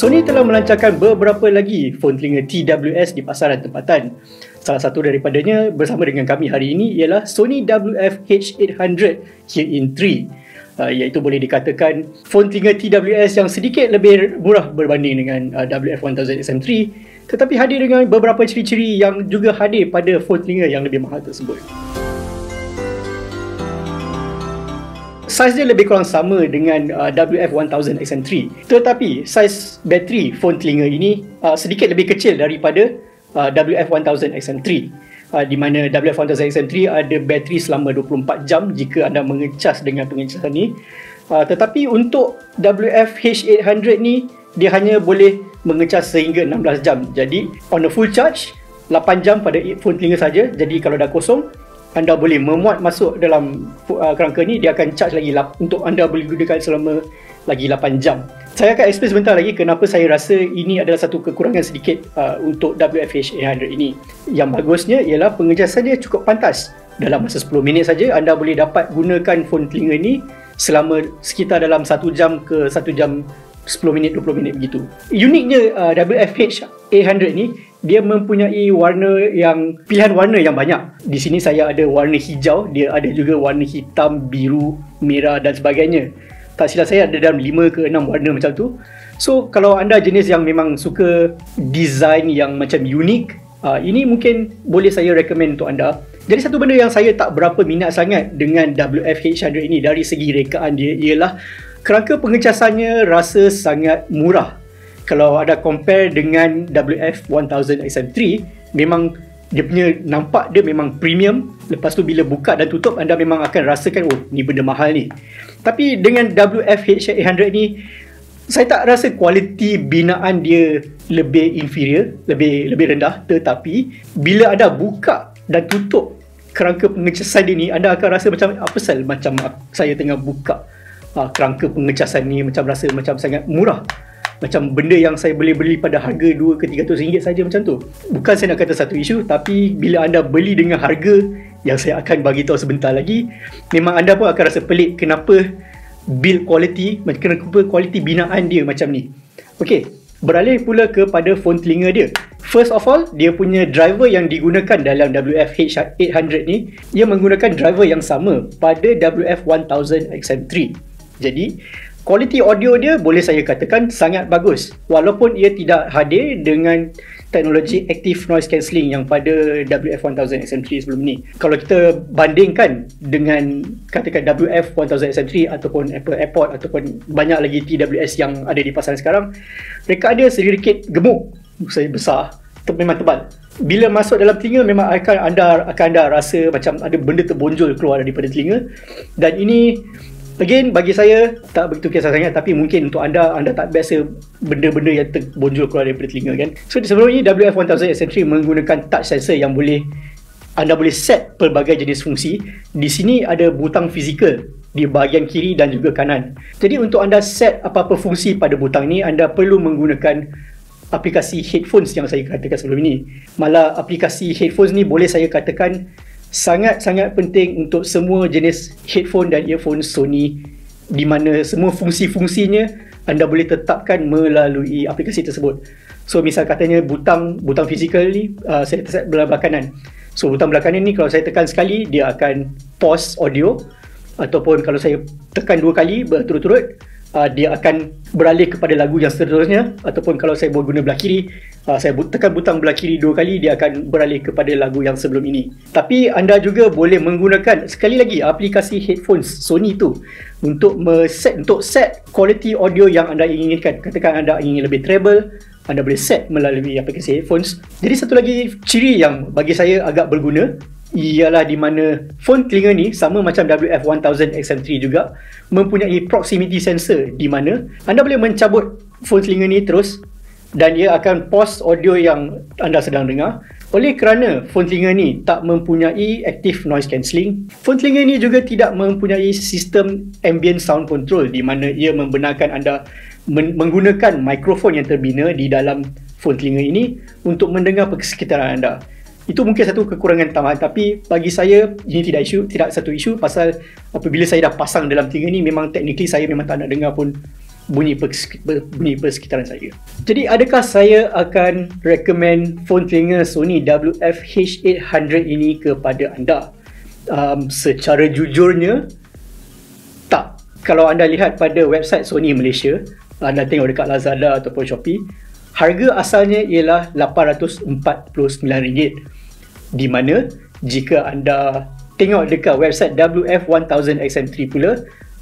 Sony telah melancarkan beberapa lagi phone telinga TWS di pasaran tempatan. Salah satu daripadanya bersama dengan kami hari ini ialah Sony WF-H800 Here in 3 uh, iaitu boleh dikatakan phone telinga TWS yang sedikit lebih murah berbanding dengan uh, WF-1000 SM3 tetapi hadir dengan beberapa ciri-ciri yang juga hadir pada phone telinga yang lebih mahal tersebut. Saiz dia lebih kurang sama dengan uh, WF-1000 XM3 tetapi saiz bateri phone telinga ini uh, sedikit lebih kecil daripada uh, WF-1000 XM3 uh, di mana WF-1000 XM3 ada bateri selama 24 jam jika anda mengecas dengan pengecasan ini. Uh, tetapi untuk WF-H800 ni dia hanya boleh mengecas sehingga 16 jam. Jadi on a full charge 8 jam pada phone telinga saja. Jadi kalau dah kosong anda boleh memuat masuk dalam uh, kerangka ni dia akan charge lagi lap, untuk anda boleh gunakan selama lagi 8 jam. Saya akan explain sebentar lagi kenapa saya rasa ini adalah satu kekurangan sedikit uh, untuk WFH 800 ini. Yang bagusnya ialah pengecasan dia cukup pantas. Dalam masa 10 minit saja anda boleh dapat gunakan phone telinga ni selama sekitar dalam 1 jam ke 1 jam 10 minit 20 minit begitu. Uniknya uh, WFH 800 ni dia mempunyai warna yang pilihan warna yang banyak. Di sini saya ada warna hijau, dia ada juga warna hitam, biru, merah dan sebagainya. Tak silap saya ada dalam 5 ke 6 warna macam tu. So kalau anda jenis yang memang suka design yang macam unik, uh, ini mungkin boleh saya recommend untuk anda. Jadi satu benda yang saya tak berapa minat sangat dengan WF-H100 ini dari segi rekaan dia ialah kerangka pengecasannya rasa sangat murah kalau ada compare dengan WF-1000 XM3 memang dia punya nampak dia memang premium. Lepas tu bila buka dan tutup anda memang akan rasakan oh ni benda mahal ni. Tapi dengan WF-H800 ni saya tak rasa kualiti binaan dia lebih inferior lebih lebih rendah. Tetapi bila anda buka dan tutup kerangka pengecasan dia ni anda akan rasa macam apa sel macam saya tengah buka uh, kerangka pengecasan ni macam rasa macam sangat murah macam benda yang saya boleh beli pada harga 2 ke 300 ringgit saja macam tu. Bukan saya nak kata satu isu tapi bila anda beli dengan harga yang saya akan bagi tahu sebentar lagi, memang anda pun akan rasa pelik kenapa build quality, kenapa kualiti binaan dia macam ni. Okey, beralih pula kepada phone telinga dia. First of all, dia punya driver yang digunakan dalam WF-H800 ni, ia menggunakan driver yang sama pada WF-1000 XM3. Jadi, Kualiti audio dia boleh saya katakan sangat bagus walaupun ia tidak hadir dengan teknologi active noise cancelling yang pada WF-1000 XM3 sebelum ni. Kalau kita bandingkan dengan katakan WF-1000 XM3 ataupun Apple AirPod ataupun banyak lagi TWS yang ada di pasaran sekarang, mereka ada sedikit gemuk, saya besar, memang tebal. Bila masuk dalam telinga memang akan anda akan anda rasa macam ada benda terbonjol keluar daripada telinga dan ini Again, bagi saya tak begitu kisah sangat tapi mungkin untuk anda, anda tak biasa benda-benda yang terbonjol keluar daripada telinga kan. So sebelum ini WF-1000 XM3 menggunakan touch sensor yang boleh anda boleh set pelbagai jenis fungsi. Di sini ada butang fizikal di bahagian kiri dan juga kanan. Jadi untuk anda set apa-apa fungsi pada butang ini, anda perlu menggunakan aplikasi headphones yang saya katakan sebelum ini. Malah aplikasi headphones ni boleh saya katakan sangat-sangat penting untuk semua jenis headphone dan earphone Sony di mana semua fungsi-fungsinya anda boleh tetapkan melalui aplikasi tersebut. So misal katanya butang butang fizikal ni uh, saya belah belah kanan. So butang belah kanan ni kalau saya tekan sekali dia akan pause audio ataupun kalau saya tekan dua kali berturut-turut uh, dia akan beralih kepada lagu yang seterusnya ataupun kalau saya buat guna belah kiri uh, saya tekan butang belah kiri dua kali dia akan beralih kepada lagu yang sebelum ini. Tapi anda juga boleh menggunakan sekali lagi aplikasi headphones Sony tu untuk set untuk set quality audio yang anda inginkan. Katakan anda ingin lebih treble anda boleh set melalui aplikasi headphones. Jadi satu lagi ciri yang bagi saya agak berguna ialah di mana phone telinga ni sama macam WF-1000 XM3 juga mempunyai proximity sensor di mana anda boleh mencabut phone telinga ni terus dan ia akan pause audio yang anda sedang dengar. Oleh kerana phone telinga ni tak mempunyai active noise cancelling phone telinga ni juga tidak mempunyai sistem ambient sound control di mana ia membenarkan anda menggunakan mikrofon yang terbina di dalam phone telinga ini untuk mendengar persekitaran anda. Itu mungkin satu kekurangan tambahan tapi bagi saya ini tidak isu tidak satu isu pasal apabila saya dah pasang dalam telinga ni memang technically saya memang tak nak dengar pun bunyi bunyi persekitaran saya. Jadi adakah saya akan recommend phone telinga Sony WF-H800 ini kepada anda? Um, secara jujurnya, tak. Kalau anda lihat pada website Sony Malaysia, anda tengok dekat Lazada ataupun Shopee, harga asalnya ialah RM849. Di mana jika anda tengok dekat website WF1000XM3 pula,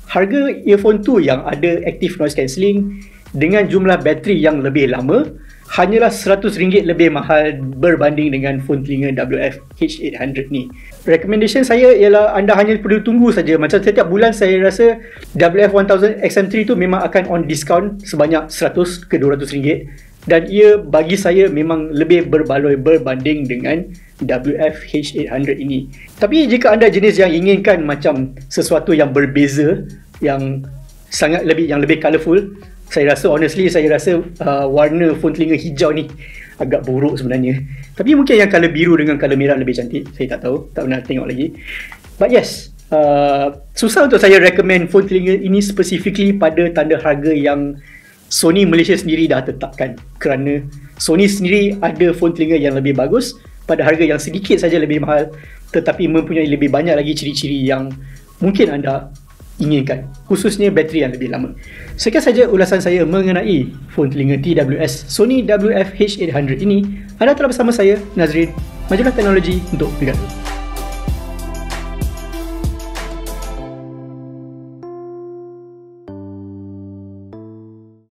harga earphone tu yang ada active noise cancelling dengan jumlah bateri yang lebih lama hanyalah RM100 lebih mahal berbanding dengan phone telinga WF H800 ni. Recommendation saya ialah anda hanya perlu tunggu saja. Macam setiap bulan saya rasa WF1000 XM3 tu memang akan on discount sebanyak 100 ke 200 ringgit dan ia bagi saya memang lebih berbaloi berbanding dengan WF H800 ini. Tapi jika anda jenis yang inginkan macam sesuatu yang berbeza, yang sangat lebih yang lebih colourful, saya rasa honestly saya rasa uh, warna phone telinga hijau ni agak buruk sebenarnya. Tapi mungkin yang colour biru dengan colour merah lebih cantik. Saya tak tahu, tak pernah tengok lagi. But yes, uh, susah untuk saya recommend phone telinga ini specifically pada tanda harga yang Sony Malaysia sendiri dah tetapkan kerana Sony sendiri ada phone telinga yang lebih bagus pada harga yang sedikit saja lebih mahal tetapi mempunyai lebih banyak lagi ciri-ciri yang mungkin anda inginkan khususnya bateri yang lebih lama. Sekian saja ulasan saya mengenai phone telinga TWS Sony WF-H800 ini. Anda telah bersama saya Nazrin. Majalah teknologi untuk negara